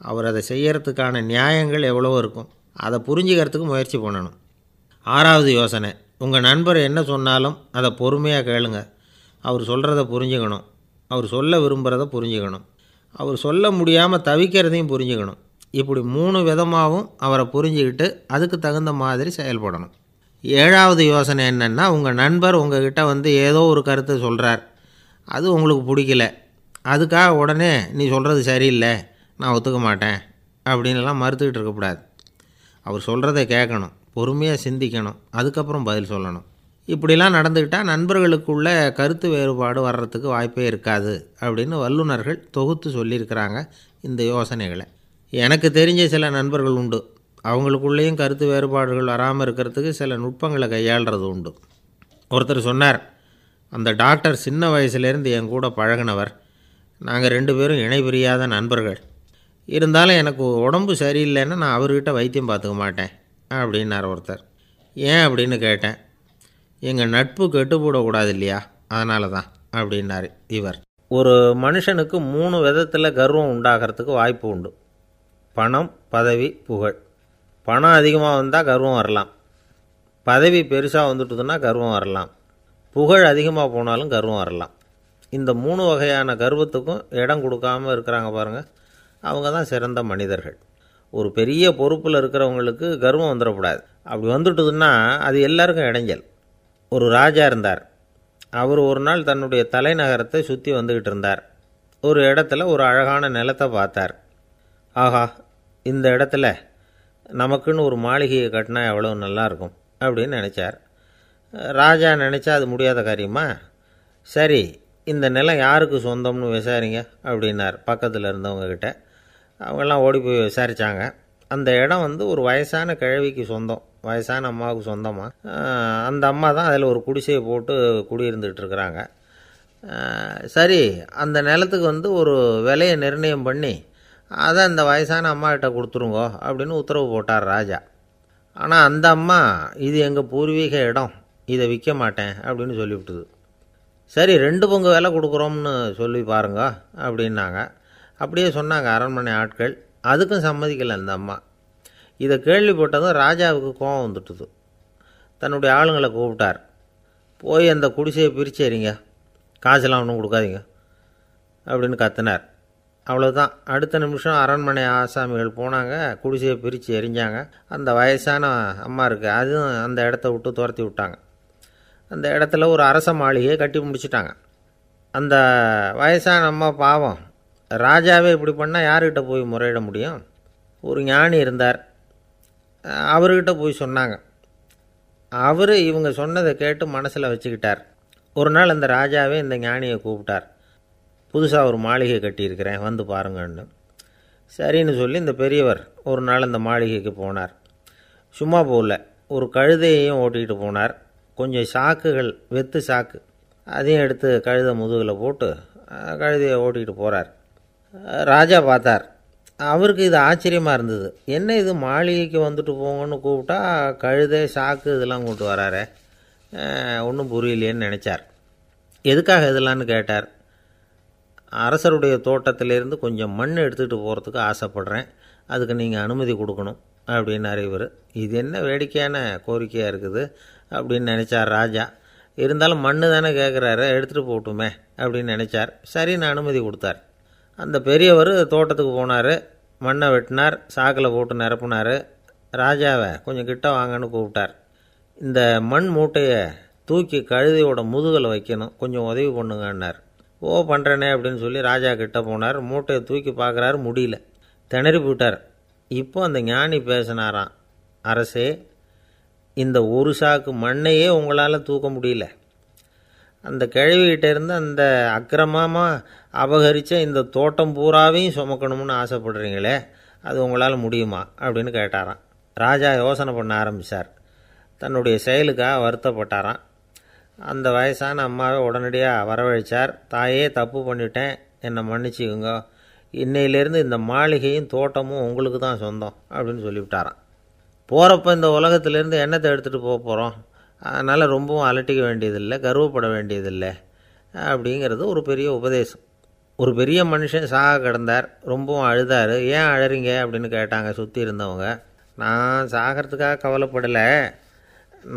அவர் அதை செய்கிறதுக்கான நியாயங்கள் எவ்வளவோ இருக்கும். அதை புரிஞ்சுக்கிறதுக்கு முயற்சி பண்ணணும். ஆறாவது யோசனை உங்கள் நண்பர் என்ன சொன்னாலும் அதை பொறுமையாக கேளுங்க. அவர் சொல்கிறத புரிஞ்சுக்கணும். அவர் சொல்ல விரும்புகிறத புரிஞ்சுக்கணும். அவர் சொல்ல முடியாமல் தவிக்கிறதையும் புரிஞ்சுக்கணும். இப்படி மூணு விதமாகவும் அவரை புரிஞ்சுக்கிட்டு அதுக்கு தகுந்த மாதிரி செயல்படணும். ஏழாவது யோசனை என்னென்னா உங்கள் நண்பர் உங்ககிட்ட வந்து ஏதோ ஒரு கருத்தை சொல்கிறார் அது உங்களுக்கு பிடிக்கல. அதுக்காக உடனே நீ சொல்கிறது சரியில்லை. நான் ஒத்துக்க மாட்டேன். அப்படின்லாம் மறுத்துக்கிட்டு இருக்கக்கூடாது. அவர் சொல்கிறத கேட்கணும். பொறுமையாக சிந்திக்கணும். அதுக்கப்புறம் பதில் சொல்லணும். இப்படிலாம் நடந்துக்கிட்டால் நண்பர்களுக்குள்ள கருத்து வேறுபாடு வர்றதுக்கு வாய்ப்பே இருக்காது அப்படின்னு வல்லுநர்கள் தொகுத்து சொல்லியிருக்கிறாங்க இந்த யோசனைகளை. எனக்கு தெரிஞ்ச சில நண்பர்கள் உண்டு. அவங்களுக்குள்ளேயும் கருத்து வேறுபாடுகள் வராமல் இருக்கிறதுக்கு சில நுட்பங்களை கையாளுறது உண்டு. ஒருத்தர் சொன்னார் அந்த டாக்டர் சின்ன வயசுலேருந்து என் கூட பழகினவர். நாங்கள் ரெண்டு பேரும் இணை பிரியாத நண்பர்கள். இருந்தாலும் எனக்கு உடம்பு சரியில்லைன்னா நான் அவர்கிட்ட வைத்தியம் பார்த்துக்க மாட்டேன் அப்படின்னார் ஒருத்தர். ஏன் அப்படின்னு கேட்டேன். எங்கள் நட்பு கெட்டுப்போடக்கூடாது இல்லையா அதனால தான் அப்படின்னார் இவர். ஒரு மனுஷனுக்கு மூணு விதத்தில் கர்வம் உண்டாகிறதுக்கு வாய்ப்பு உண்டு. பணம் பதவி புகழ். பணம் அதிகமாக வந்தால் கர்வம் வரலாம். பதவி பெருசாக வந்துட்டுதுன்னா கர்வம் வரலாம். புகழ் அதிகமாக போனாலும் கர்வம் வரலாம். இந்த மூணு வகையான கர்வத்துக்கும் இடம் கொடுக்காமல் இருக்கிறாங்க பாருங்கள் அவங்க தான் சிறந்த மனிதர்கள். ஒரு பெரிய பொறுப்பில் இருக்கிறவங்களுக்கு கர்வம் வந்துடக்கூடாது. அப்படி வந்துட்டுதுன்னா அது எல்லாருக்கும் இடைஞ்சல். ஒரு ராஜா இருந்தார். அவர் ஒரு நாள் தன்னுடைய தலைநகரத்தை சுற்றி வந்துக்கிட்டு இருந்தார். ஒரு இடத்துல ஒரு அழகான நிலத்தை பார்த்தார். ஆஹா இந்த இடத்துல நமக்குன்னு ஒரு மாளிகையை கட்டினா எவ்வளோ நல்லாயிருக்கும் அப்படின்னு நினச்சார். ராஜா நினச்சா அது முடியாத காரியமா? சரி இந்த நிலம் யாருக்கு சொந்தம்னு விசாரிங்க அப்படின்னார் பக்கத்தில் இருந்தவங்கக்கிட்ட அவங்கெல்லாம் ஓடி போய் விசாரித்தாங்க அந்த இடம் வந்து ஒரு வயசான கிழவிக்கு சொந்தம் வயசான அம்மாவுக்கு சொந்தமாக அந்த அம்மா தான் அதில் ஒரு குடிசையை போட்டு குடியிருந்துகிட்டு இருக்கிறாங்க. சரி அந்த நிலத்துக்கு வந்து ஒரு விலையை நிர்ணயம் பண்ணி அதை அந்த வயசான அம்மாக்கிட்ட கொடுத்துருங்கோ அப்படின்னு உத்தரவு போட்டார் ராஜா. ஆனால் அந்த அம்மா இது எங்கள் பூர்வீக இடம் இதை விற்க மாட்டேன் அப்படின்னு சொல்லிவிட்டுது. சரி ரெண்டு பங்கு விலை கொடுக்குறோம்னு சொல்லி பாருங்க அப்படின்னாங்க. அப்படியே சொன்னாங்க அரண்மனை ஆட்கள். அதுக்கும் சம்மதிக்கலை அந்த அம்மா. இதை கேள்விப்பட்டதும் ராஜாவுக்கு கோபம் வந்துட்டுது. தன்னுடைய ஆளுங்களை கூப்பிட்டார். போய் அந்த குடிசையை பிரிச்சேரிங்க காசெல்லாம் ஒன்றும் கொடுக்காதீங்க அப்படின்னு கத்தினார். அவ்வளோதான் அடுத்த நிமிஷம் அரண்மனை ஆசாமிகள் போனாங்க. குடிசையை பிரித்து எரிஞ்சாங்க. அந்த வயசான அம்மா இருக்குது அதுவும் அந்த இடத்த விட்டு துரத்தி விட்டாங்க. அந்த இடத்துல ஒரு அரச மாளிகையை கட்டி முடிச்சிட்டாங்க. அந்த வயசான அம்மா பாவம். ராஜாவே இப்படி பண்ணால் யார்கிட்ட போய் முறையிட முடியும்? ஒரு ஞானி இருந்தார். அவர்கிட்ட போய் சொன்னாங்க. அவர் இவங்க சொன்னதை கேட்டு மனசில் வச்சுக்கிட்டார். ஒரு நாள் அந்த ராஜாவே இந்த ஞானியை கூப்பிட்டார். புதுசாக ஒரு மாளிகை கட்டியிருக்கிறேன் வந்து பாருங்கன்னு. சரின்னு சொல்லி இந்த பெரியவர் ஒரு நாள் இந்த மாளிகைக்கு போனார். சும்மா போகல ஒரு கழுதையையும் ஓட்டிகிட்டு போனார். கொஞ்சம் சாக்குகள் வெத்து சாக்கு. அதையும் எடுத்து கழுதை முதுகில் போட்டு கழுதையை ஓட்டிகிட்டு போகிறார் ராஜா பார்த்தார் அவருக்கு இது ஆச்சரியமாக இருந்தது. என்ன இது மாளிகைக்கு வந்துட்டு போங்கன்னு கூப்பிட்டா கழுதை சாக்கு இதெல்லாம் கொண்டு வராரு? ஒன்றும் புரியலையேன்னு நினச்சார். எதுக்காக இதெல்லாம்னு கேட்டார்? அரசருடைய தோட்டத்திலேருந்து கொஞ்சம் மண் எடுத்துகிட்டு போகிறதுக்கு ஆசைப்பட்றேன். அதுக்கு நீங்கள் அனுமதி கொடுக்கணும் அப்படின்னார் இவர். இது என்ன வேடிக்கையான கோரிக்கையாக இருக்குது? அப்படின்னு நினச்சார் ராஜா. இருந்தாலும் மண்ணு தானே கேட்குறாரு எடுத்துகிட்டு போகட்டுமே அப்படின்னு நினச்சார். சரின்னு அனுமதி கொடுத்தார். அந்த பெரியவர் தோட்டத்துக்கு போனார். மண்ணை வெட்டினார் சாக்கில் போட்டு நிரப்புனார். ராஜாவை கொஞ்சம் கிட்ட வாங்கன்னு கூப்பிட்டார். இந்த மண் மூட்டையை தூக்கி கழுதியோட முதுகில் வைக்கணும் கொஞ்சம் உதவி பண்ணுங்கன்னார். ஓ பண்ணுறேனே அப்படின்னு சொல்லி ராஜா கிட்டே போனார். மூட்டையை தூக்கி பார்க்குறாரு முடியல. திணறி போட்டார் இப்போ அந்த ஞானி பேசினாராம் அரசே இந்த ஒரு சாக்கு மண்ணையே உங்களால் தூக்க முடியல. அந்த கிழவிகிட்ட இருந்து அந்த அக்கிரமமாக அபகரித்த இந்த தோட்டம் பூராவையும் சுமக்கணும்னு ஆசைப்படுறீங்களே அது உங்களால் முடியுமா? அப்படின்னு கேட்டாராம். ராஜா யோசனை பண்ண ஆரம்பித்தார் தன்னுடைய செயலுக்காக வருத்தப்பட்டாராம். அந்த வயசான அம்மாவை உடனடியாக வரவழைச்சார். தாயே தப்பு பண்ணிட்டேன். என்னை மன்னிச்சுக்குங்க. இன்னையிலேருந்து இந்த மாளிகையும் தோட்டமும் உங்களுக்கு தான் சொந்தம் அப்படின்னு சொல்லிவிட்டாராம். போகிறப்ப இந்த உலகத்திலேருந்து எண்ணத்தை எடுத்துகிட்டு போக போகிறோம் அதனால் ரொம்பவும் அலட்டிக்க வேண்டியதில்லை கர்வப்பட வேண்டியதில்லை அப்படிங்கிறது ஒரு பெரிய உபதேசம். ஒரு பெரிய மனுஷன் சாக கிடந்தார். ரொம்பவும் அழுதார். ஏன் அழறீங்க? அப்படின்னு கேட்டாங்க சுற்றி இருந்தவங்க. நான் சாகிறதுக்காக கவலைப்படலை.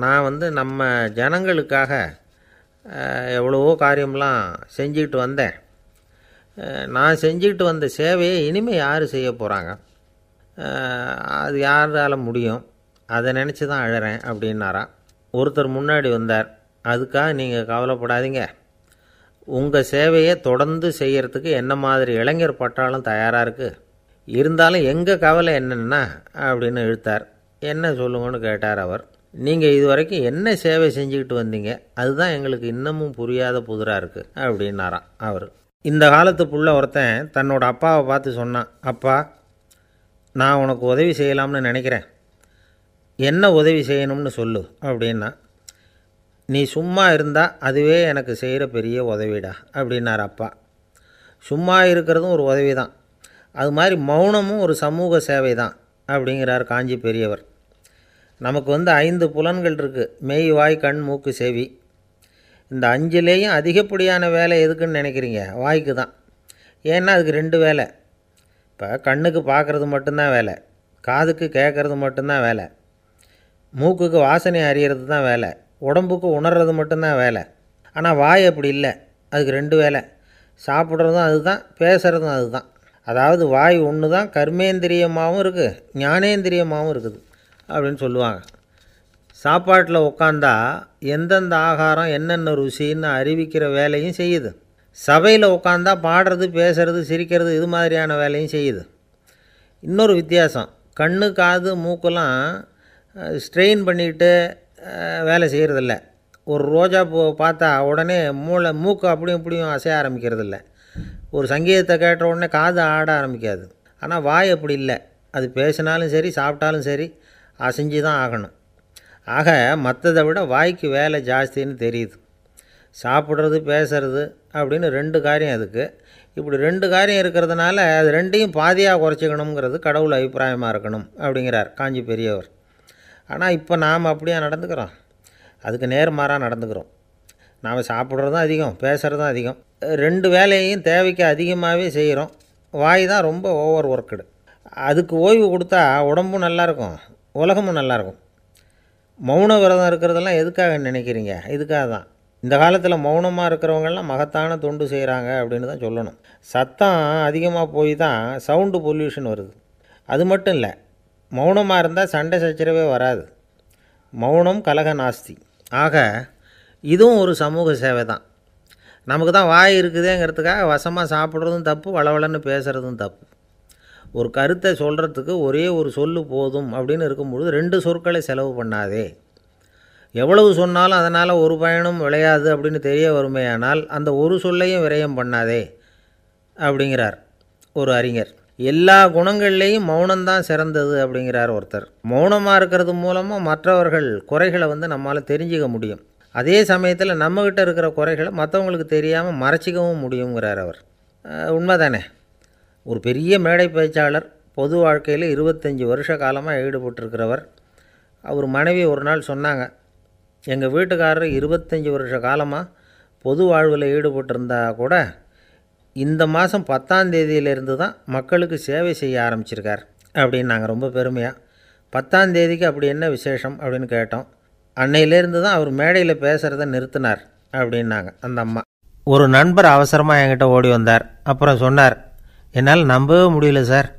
நான் வந்து நம்ம ஜனங்களுக்காக எவ்வளவோ காரியம்லாம் செஞ்சுக்கிட்டு வந்தேன். நான் செஞ்சுக்கிட்டு வந்த சேவையை இனிமேல் யார் செய்ய போகிறாங்க அது யாரால் முடியும்? அதை நினச்சி தான் அழகிறேன் அப்படின்னாராம் ஒருத்தர் முன்னாடி வந்தார். அதுக்காக நீங்கள் கவலைப்படாதீங்க. உங்கள் சேவையை தொடர்ந்து செய்கிறதுக்கு என்ன மாதிரி இளைஞர் பட்டாலும் தயாராக இருக்குது இருந்தாலும் எங்கள் கவலை என்னென்னா அப்படின்னு இழுத்தார் என்ன சொல்லுங்கன்னு கேட்டார் அவர். நீங்கள் இது வரைக்கும் என்ன சேவை செஞ்சுக்கிட்டு வந்தீங்க அதுதான் எங்களுக்கு இன்னமும் புரியாத புதிராக இருக்குது அப்படின்னாராம் அவர். இந்த காலத்து புள்ள ஒருத்தன் தன்னோட அப்பாவை பார்த்து சொன்னான் அப்பா நான் உனக்கு உதவி செய்யலாம்னு நினைக்கிறேன். என்ன உதவி செய்யணும்னு சொல்லு அப்படின்னா நீ சும்மா இருந்தால் அதுவே எனக்கு செய்கிற பெரிய உதவிடா அப்படின்னார் அப்பா. சும்மா இருக்கிறதும் ஒரு உதவி தான் அது மாதிரி மௌனமும் ஒரு சமூக சேவை தான் அப்படிங்கிறார் காஞ்சி பெரியவர் நமக்கு வந்து ஐந்து புலன்கள் இருக்குது மெய் வாய் கண் மூக்கு செவி. இந்த அஞ்சுலேயும் அதிகப்படியான வேலை எதுக்குன்னு நினைக்கிறீங்க? வாய்க்கு தான். ஏன்னா அதுக்கு ரெண்டு வேலை. இப்போ கண்ணுக்கு பார்க்குறது மட்டும்தான் வேலை. காதுக்கு கேட்குறது மட்டும்தான் வேலை. மூக்குக்கு வாசனை அறியறது தான் வேலை. உடம்புக்கு உணர்றது மட்டும்தான் வேலை. ஆனால் வாய் அப்படி இல்லை. அதுக்கு ரெண்டு வேலை. சாப்பிட்றதும் அதுதான் பேசுகிறதும் அதுதான். அதாவது வாய் ஒன்று தான் கர்மேந்திரியமாகவும் இருக்குது ஞானேந்திரியமாகவும் இருக்குது. அப்படின்னு சொல்லுவாங்க. சாப்பாட்டில் உட்காந்தா எந்தெந்த ஆகாரம் என்னென்ன ருசின்னு அறிவிக்கிற வேலையும் செய்யுது. சபையில் உட்காந்தா பாடுறது பேசுறது சிரிக்கிறது இது மாதிரியான வேலையும் செய்யுது. இன்னொரு வித்தியாசம். கண்ணு காது மூக்கெல்லாம் ஸ்ட்ரெயின் பண்ணிக்கிட்டு வேலை செய்கிறதில்ல ஒரு ரோஜா பூ பார்த்தா உடனே மூளை மூக்கு அப்படியும் இப்படியும் அசைய ஆரம்பிக்கிறது இல்லை ஒரு சங்கீதத்தை கேட்ட உடனே காது ஆட ஆரம்பிக்காது. ஆனால் வாய் அப்படி இல்லை. அது பேசினாலும் சரி சாப்பிட்டாலும் சரி அசைஞ்சு தான் ஆகணும். ஆக மற்றதை விட வாய்க்கு வேலை ஜாஸ்தின்னு தெரியுது. சாப்பிட்றது பேசுறது அப்படின்னு ரெண்டு காரியம் அதுக்கு. இப்படி ரெண்டு காரியம் இருக்கிறதுனால அது ரெண்டையும் பாதியாக குறைச்சிக்கணுங்கிறது கடவுள் அபிப்பிராயமாக இருக்கணும் அப்படிங்கிறார் காஞ்சி பெரியவர். ஆனால் இப்போ நாம் அப்படியே நடந்துக்கிறோம்? அதுக்கு நேர்மாறாக நடந்துக்கிறோம். நாம் சாப்பிட்றதும் அதிகம் பேசுகிறதும் அதிகம். ரெண்டு வேலையையும் தேவைக்கு அதிகமாகவே செய்கிறோம். வாய் தான் ரொம்ப ஓவர் ஒர்க்குடு. அதுக்கு ஓய்வு கொடுத்தா உடம்பும் நல்லாயிருக்கும் உலகமும் நல்லாயிருக்கும். மௌன விரதம் இருக்கிறதெல்லாம் எதுக்காக நினைக்கிறீங்க? இதுக்காக தான். இந்த காலத்தில் மௌனமாக இருக்கிறவங்கெல்லாம் மகத்தான தொண்டு செய்கிறாங்க அப்படின்னு தான் சொல்லணும். சத்தம் அதிகமாக போய் தான் சவுண்டு பொல்யூஷன் வருது. அது மட்டும் இல்லை மௌனமாக இருந்தால் சண்டை சச்சரவே வராது. மௌனம் கலக நாஸ்தி. ஆக இதுவும் ஒரு சமூக சேவை தான். நமக்கு தான் வாய் இருக்குதேங்கிறதுக்காக வசமாக சாப்பிட்றதும் தப்பு வளவளன்னு பேசுகிறதும் தப்பு. ஒரு கருத்தை சொல்கிறதுக்கு ஒரே ஒரு சொல்லு போதும் அப்படின்னு இருக்கும்பொழுது ரெண்டு சொற்களை செலவு பண்ணாதே. எவ்வளவு சொன்னாலும் அதனால் ஒரு பயனும் விளையாது அப்படின்னு தெரிய வருமேயானால் அந்த ஒரு சொல்லையும் விரயம் பண்ணாதே அப்படிங்கிறார் ஒரு அறிஞர். எல்லா குணங்கள்லேயும் மௌனம்தான் சிறந்தது அப்படிங்கிறார் ஒருத்தர். மௌனமாக இருக்கிறது மூலமாக மற்றவர்கள் குறைகளை வந்து நம்மளால் தெரிஞ்சிக்க முடியும். அதே சமயத்தில் நம்மக்கிட்ட இருக்கிற குறைகளை மற்றவங்களுக்கு தெரியாமல் மறைச்சிக்கவும் முடியுங்கிறார் அவர். உண்மைதானே? ஒரு பெரிய மேடை பேச்சாளர் பொது வாழ்க்கையில் இருபத்தஞ்சி வருஷ காலமாக ஈடுபட்டிருக்கிறவர். அவர் மனைவி ஒரு நாள் சொன்னாங்க எங்கள் வீட்டுக்காரர் இருபத்தஞ்சி வருஷ காலமாக பொது வாழ்வில் ஈடுபட்டிருந்தா கூட இந்த மாதம் பத்தாம் தேதியிலேருந்து தான் மக்களுக்கு சேவை செய்ய ஆரம்பிச்சிருக்கார் அப்படின்னு நாங்கள் ரொம்ப பெருமையாக பத்தாம் தேதிக்கு அப்படி என்ன விசேஷம்? அப்படின்னு கேட்டோம். அன்னையிலேருந்து தான் அவர் மேடையில் பேசுகிறத நிறுத்தினார் அப்படின்னாங்க அந்த அம்மா. ஒரு நண்பர் அவசரமாக என்கிட்ட ஓடி வந்தார். அப்புறம் சொன்னார் என்னால் நம்பவே முடியல சார்.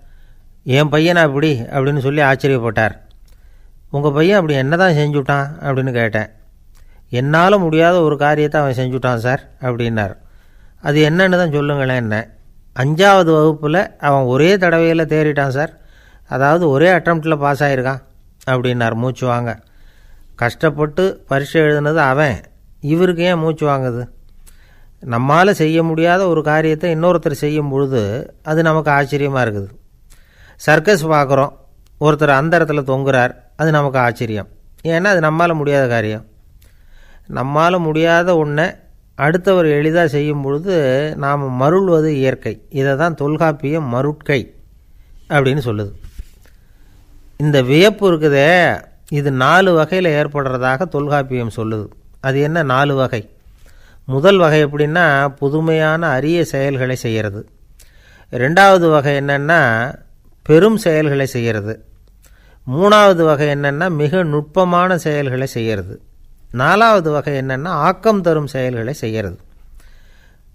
என் பையனை அப்படி அப்படின்னு சொல்லி ஆச்சரியப்பட்டார். உங்கள் பையன் அப்படி என்ன தான் செஞ்சுட்டான்? அப்படின்னு கேட்டேன். என்னால் முடியாத ஒரு காரியத்தை அவன் செஞ்சுட்டான் சார் அப்படின்னார். அது என்னன்னு தான் சொல்லுங்களேன் என்ன. அஞ்சாவது வகுப்பில் அவன் ஒரே தடவையில் தேறிட்டான் சார். அதாவது ஒரே அட்டம்ப்டில் பாஸ் ஆகிருக்கான் அப்படின்னார் மூச்சு வாங்க. கஷ்டப்பட்டு பரீட்சை எழுதுனது அவன். இவருக்கு ஏன் மூச்சு வாங்குது? நம்மால் செய்ய முடியாத ஒரு காரியத்தை இன்னொருத்தர் செய்யும் பொழுது அது நமக்கு ஆச்சரியமாக இருக்குது. சர்க்கஸ் பார்க்குறோம் ஒருத்தர் அந்த இடத்துல தொங்குறார். அது நமக்கு ஆச்சரியம். ஏன்னா அது நம்மால் முடியாத காரியம். நம்மால் முடியாத ஒன்றை அடுத்தவர் எளிதாக செய்யும் பொழுது நாம் மருள்வது இயற்கை. இதை தான் தொல்காப்பியம் மருட்கை அப்படின்னு சொல்லுது. இந்த வியப்பு இருக்குதே. இது நாலு வகையில் ஏற்படுறதாக தொல்காப்பியம் சொல்லுது. அது என்ன? நாலு வகை. முதல் வகை எப்படின்னா புதுமையான அரிய செயல்களை செய்கிறது ரெண்டாவது வகை என்னென்னா பெரும் செயல்களை செய்கிறது மூணாவது வகை என்னென்னா மிக நுட்பமான செயல்களை செய்கிறது நாலாவது வகை என்னென்னா ஆக்கம் தரும் செயல்களை செய்கிறது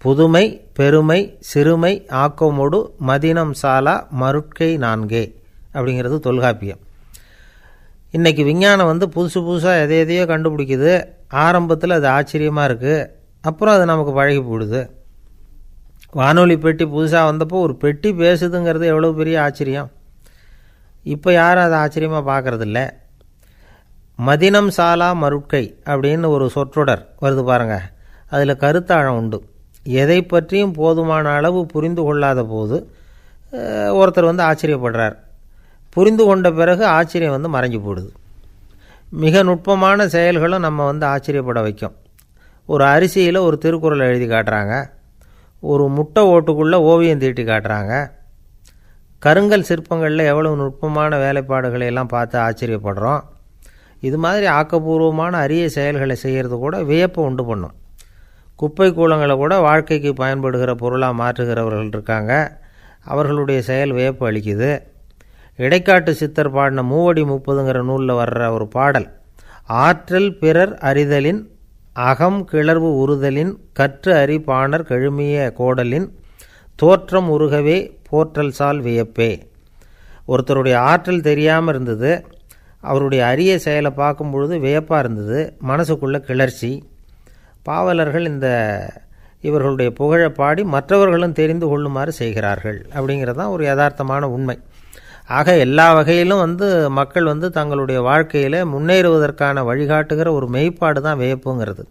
புதுமை பெருமை சிறுமை ஆக்கமோடு மதினம் சாலா மருட்கை நான்கே அப்படிங்கிறது தொல்காப்பியம். இன்றைக்கி விஞ்ஞானம் வந்து புதுசு புதுசாக எதை எதையோ கண்டுபிடிக்குது. ஆரம்பத்தில் அது ஆச்சரியமாக இருக்குது அப்புறம் அது நமக்கு பழகி போடுது வானொலி பெட்டி புதுசாக வந்தப்போ ஒரு பெட்டி பேசுதுங்கிறது எவ்வளோ பெரிய ஆச்சரியம். இப்போ யாரும் அதை ஆச்சரியமாக பார்க்குறதில்ல மதினம் சாலா மருட்கை அப்படின்னு ஒரு சொற்றொடர் வருது பாருங்கள் அதில் கருத்தாழம் உண்டு. எதை பற்றியும் போதுமான அளவு புரிந்து கொள்ளாத போது ஒருத்தர் வந்து ஆச்சரியப்படுறார். புரிந்து கொண்ட பிறகு ஆச்சரியம் வந்து மறைஞ்சு போடுது. மிக நுட்பமான செயல்களும் நம்ம வந்து ஆச்சரியப்பட வைக்கும். ஒரு அரிசியில் ஒரு திருக்குறள் எழுதி காட்டுறாங்க. ஒரு முட்டை ஓட்டுக்குள்ளே ஓவியம் தீட்டி காட்டுறாங்க. கருங்கல் சிற்பங்களில் எவ்வளவு நுட்பமான வேலைப்பாடுகளை எல்லாம் பார்த்து ஆச்சரியப்படுறோம். இது மாதிரி ஆக்கப்பூர்வமான அரிய செயல்களை செய்கிறது கூட வியப்பை உண்டு பண்ணும். குப்பை கூலங்களை கூட வாழ்க்கைக்கு பயன்படுகிற பொருளாக மாற்றுகிறவர்கள் இருக்காங்க. அவர்களுடைய செயல் வியப்பு அளிக்குது. இடைக்காட்டு சித்தர் பாடின மூவடி முப்பதுங்கிற நூலில் வர்ற ஒரு பாடல் ஆற்றல் பிறர் அறிதலின் அகம் கிளர்வு உறுதலின் கற்று அறிபாணர் கெழுமிய கழுமிய கோடலின் தோற்றம் உருகவே போற்றல் சால் வியப்பே. ஒருத்தருடைய ஆற்றல் தெரியாமல் இருந்தது. அவருடைய அரிய செயலை பார்க்கும் பொழுது வியப்பாக இருந்தது. மனசுக்குள்ளே கிளர்ச்சி. பாவலர்கள் இந்த இவர்களுடைய புகழை பாடி மற்றவர்களும் தெரிந்து கொள்ளுமாறு செய்கிறார்கள். அப்படிங்கிறது தான் ஒரு யதார்த்தமான உண்மை. ஆக எல்லா வகையிலும் வந்து மக்கள் வந்து தங்களுடைய வாழ்க்கையில் முன்னேறுவதற்கான வழிகாட்டுகிற ஒரு மெய்ப்பாடு தான் வியப்புங்கிறது.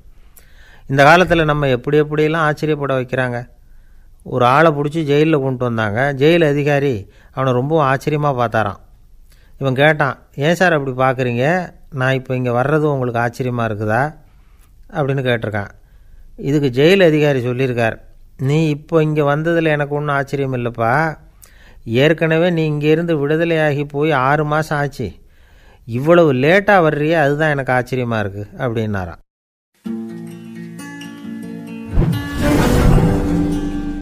இந்த காலத்தில் நம்ம எப்படி எப்படியெல்லாம் ஆச்சரியப்பட வைக்கிறாங்க? ஒரு ஆளை பிடிச்சி ஜெயிலில் கொண்டு வந்தாங்க. ஜெயில் அதிகாரி அவனை ரொம்பவும் ஆச்சரியமாக பார்த்தாரான் இவன் கேட்டான் ஏன் சார் அப்படி பார்க்குறீங்க? நான் இப்போ இங்கே வர்றது உங்களுக்கு ஆச்சரியமாக இருக்குதா? அப்படின்னு கேட்டிருக்கான். இதுக்கு ஜெயில் அதிகாரி சொல்லியிருக்கார். நீ இப்போ இங்கே வந்ததில் எனக்கு ஒன்றும் ஆச்சரியம் இல்லைப்பா. ஏற்கனவே நீ இங்கேருந்து விடுதலையாகி போய் ஆறு மாதம் ஆச்சு. இவ்வளவு லேட்டாக வர்றியே அதுதான் எனக்கு ஆச்சரியமாக இருக்குது அப்படின்னாரான்